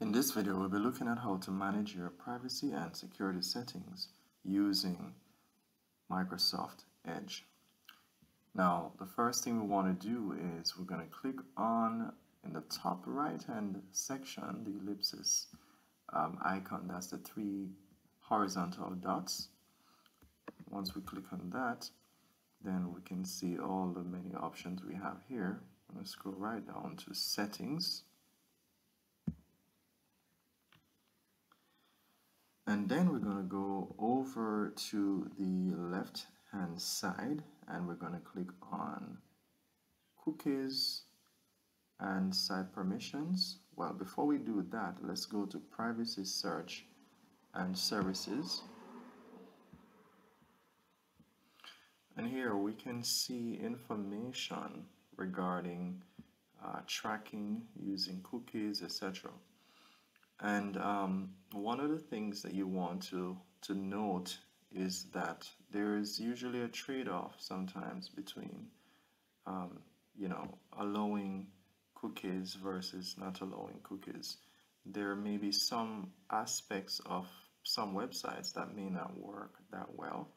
In this video, we'll be looking at how to manage your privacy and security settings using Microsoft Edge. Now, the first thing we want to do is we're going to click on in the top right hand section, the ellipsis um, icon, that's the three horizontal dots. Once we click on that, then we can see all the many options we have here. I'm going to scroll right down to settings and then we're going to over to the left hand side and we're going to click on cookies and site permissions. Well before we do that let's go to privacy search and services. And here we can see information regarding uh, tracking using cookies etc and um, one of the things that you want to, to note is that there is usually a trade-off sometimes between, um, you know, allowing cookies versus not allowing cookies. There may be some aspects of some websites that may not work that well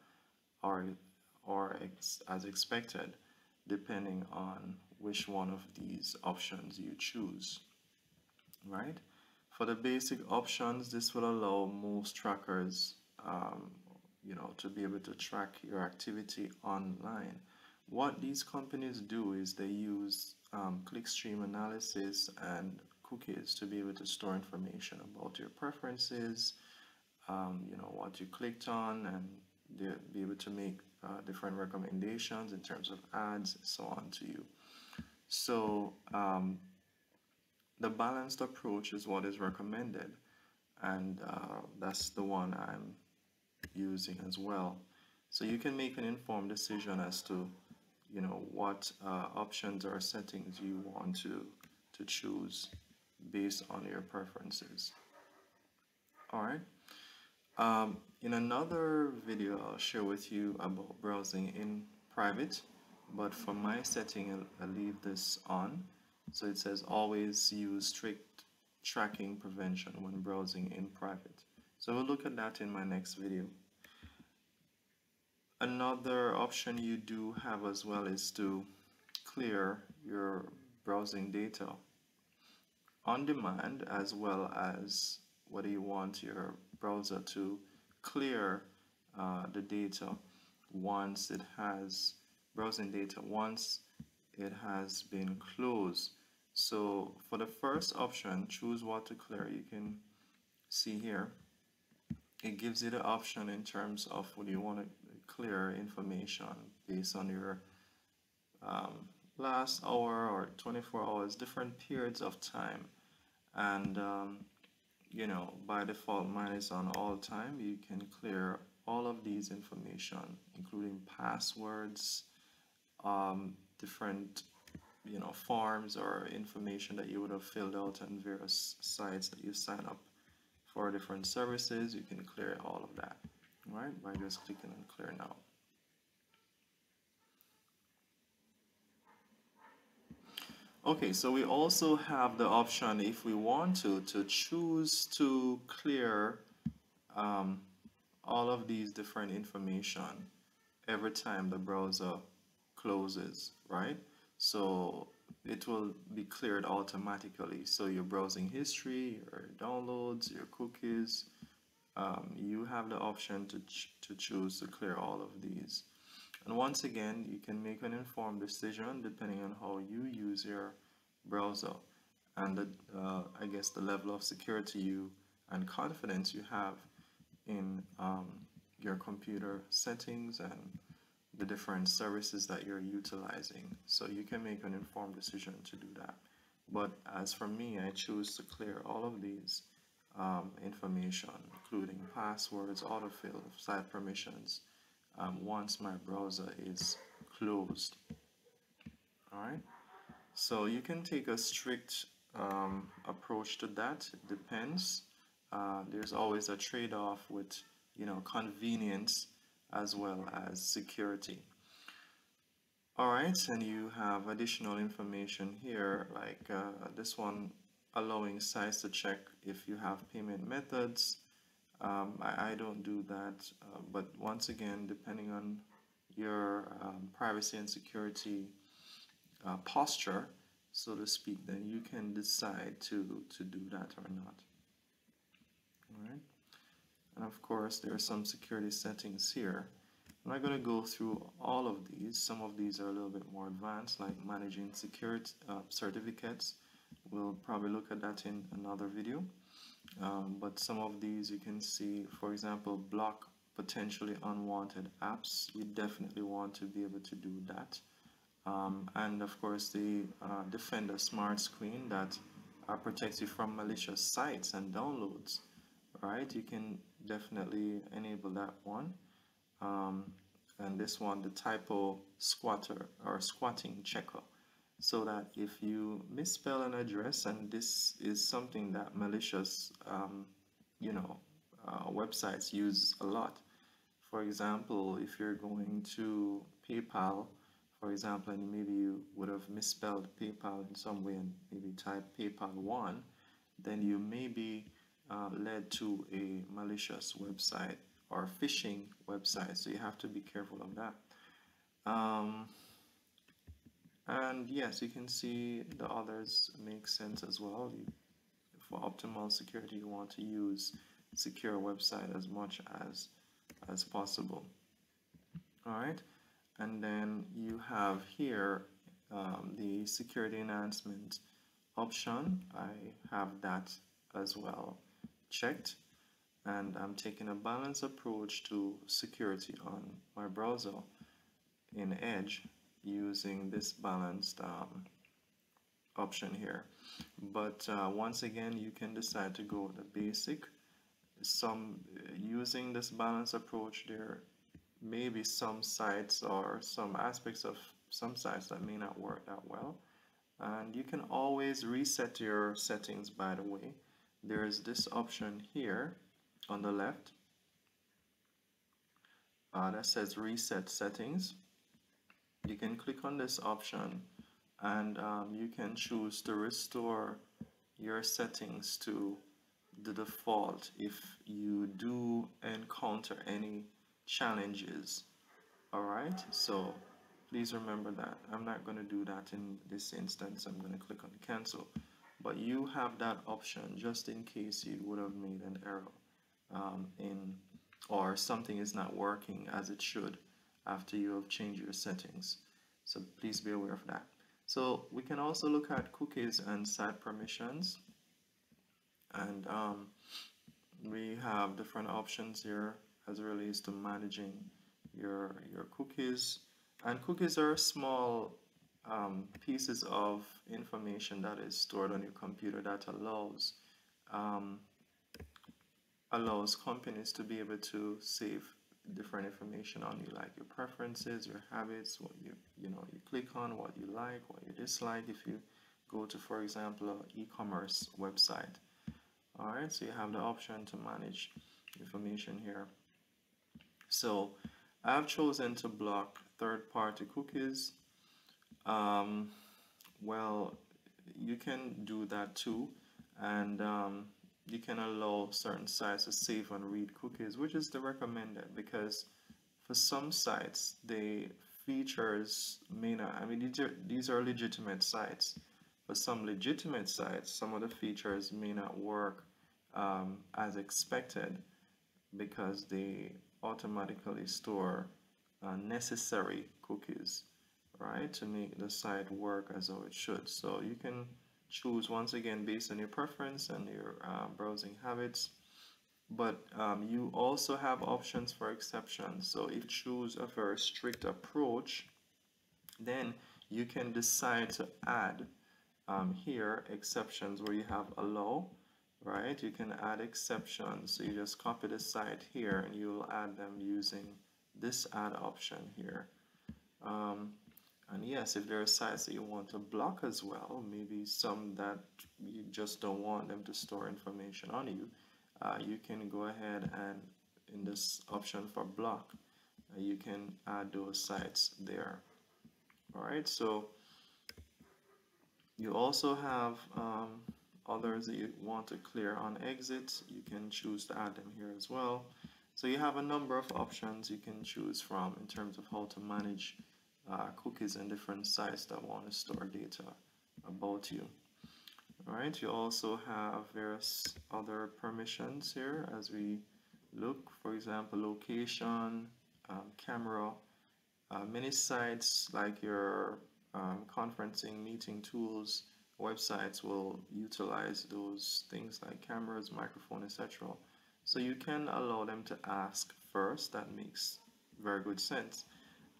or, or ex as expected depending on which one of these options you choose, right? For the basic options, this will allow most trackers um, you know, to be able to track your activity online. What these companies do is they use um, clickstream analysis and cookies to be able to store information about your preferences, um, you know, what you clicked on, and be able to make uh, different recommendations in terms of ads, so on to you. So um, the balanced approach is what is recommended and uh, that's the one I'm using as well so you can make an informed decision as to you know what uh, options or settings you want to to choose based on your preferences alright um, in another video I'll share with you about browsing in private but for my setting I'll, I'll leave this on so it says always use strict tracking prevention when browsing in private. So we'll look at that in my next video. Another option you do have as well is to clear your browsing data on demand as well as whether you want your browser to clear uh, the data once it has browsing data once it has been closed. So for the first option, choose what to clear. You can see here, it gives you the option in terms of what do you want to clear information based on your um, last hour or 24 hours, different periods of time. And, um, you know, by default, mine is on all time. You can clear all of these information, including passwords, um, different you know forms or information that you would have filled out on various sites that you sign up for different services you can clear all of that right by just clicking on clear now okay so we also have the option if we want to to choose to clear um, all of these different information every time the browser closes, right? So it will be cleared automatically. So your browsing history, your downloads, your cookies, um, you have the option to, ch to choose to clear all of these. And once again, you can make an informed decision depending on how you use your browser and the, uh, I guess the level of security you and confidence you have in um, your computer settings and the different services that you're utilizing. So you can make an informed decision to do that. But as for me, I choose to clear all of these um, information, including passwords, autofill, site permissions, um, once my browser is closed. Alright, so you can take a strict um, approach to that. It depends. Uh, there's always a trade-off with, you know, convenience as well as security. Alright, and you have additional information here, like uh, this one allowing sites to check if you have payment methods. Um, I, I, don't do that, uh, but once again, depending on your um, privacy and security uh, posture, so to speak, then you can decide to, to do that or not. All right. And of course, there are some security settings here. I'm not going to go through all of these. Some of these are a little bit more advanced, like managing security uh, certificates. We'll probably look at that in another video. Um, but some of these you can see, for example, block potentially unwanted apps. You definitely want to be able to do that. Um, and of course, the uh, Defender Smart Screen that uh, protects you from malicious sites and downloads. Right, you can definitely enable that one um, and this one the typo squatter or squatting checker so that if you misspell an address and this is something that malicious um, you know uh, websites use a lot for example if you're going to PayPal for example and maybe you would have misspelled PayPal in some way and maybe type PayPal 1 then you may be uh, led to a malicious website or phishing website So you have to be careful of that. Um, and yes, you can see the others make sense as well. You, for optimal security, you want to use secure website as much as as possible. All right, and then you have here um, the security enhancement option. I have that as well checked and I'm taking a balanced approach to security on my browser in Edge using this balanced um, option here. But uh, once again you can decide to go the basic. Some using this balanced approach there may be some sites or some aspects of some sites that may not work that well. And you can always reset your settings by the way. There's this option here on the left uh, that says reset settings you can click on this option and um, you can choose to restore your settings to the default if you do encounter any challenges. Alright so please remember that. I'm not going to do that in this instance. I'm going to click on cancel. But you have that option just in case you would have made an error um, in or something is not working as it should after you have changed your settings. So please be aware of that. So we can also look at cookies and site permissions. And um, we have different options here as it relates to managing your, your cookies. And cookies are small um, pieces of information that is stored on your computer that allows um, allows companies to be able to save different information on you like your preferences your habits what you you know you click on what you like what you dislike. If you go to for example e-commerce website all right so you have the option to manage information here. So I've chosen to block third-party cookies. Um, well you can do that too. And um, you can allow certain sites to save and read cookies, which is the recommended because for some sites, the features may not, I mean, these are, legitimate sites. For some legitimate sites, some of the features may not work um, as expected because they automatically store uh, necessary cookies, right, to make the site work as though it should. So you can choose once again based on your preference and your uh, browsing habits. But um, you also have options for exceptions. So if you choose a very strict approach then you can decide to add um, here exceptions where you have allow right? You can add exceptions. So you just copy the site here and you'll add them using this add option here. Um, and yes, if there are sites that you want to block as well, maybe some that you just don't want them to store information on you, uh, you can go ahead and in this option for block, uh, you can add those sites there. All right, so you also have um, others that you want to clear on exit, you can choose to add them here as well. So you have a number of options you can choose from in terms of how to manage uh, cookies and different sites that want to store data about you. Alright, you also have various other permissions here as we look, for example, location, um, camera, uh, many sites like your um, conferencing, meeting tools, websites will utilize those things like cameras, microphone, etc. So you can allow them to ask first, that makes very good sense.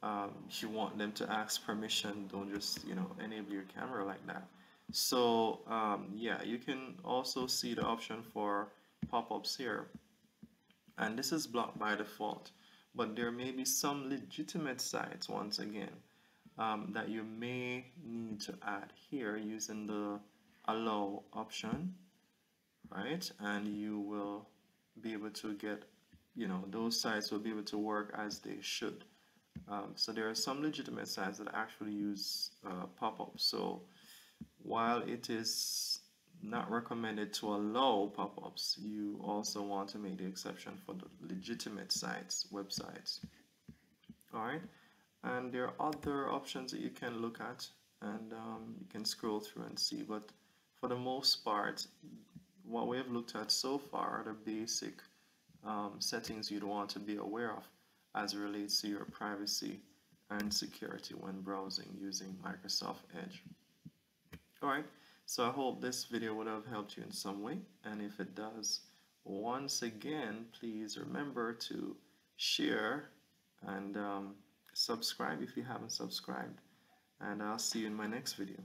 Um, you want them to ask permission, don't just, you know, enable your camera like that. So um, yeah, you can also see the option for pop-ups here. And this is blocked by default, but there may be some legitimate sites once again um, that you may need to add here using the allow option, right? And you will be able to get, you know, those sites will be able to work as they should. Um, so there are some legitimate sites that actually use uh, pop-ups. So while it is not recommended to allow pop-ups, you also want to make the exception for the legitimate sites, websites. All right, and there are other options that you can look at and um, you can scroll through and see, but for the most part, what we have looked at so far are the basic um, settings you'd want to be aware of as it relates to your privacy and security when browsing using Microsoft Edge. Alright, so I hope this video would have helped you in some way, and if it does, once again, please remember to share and um, subscribe if you haven't subscribed, and I'll see you in my next video.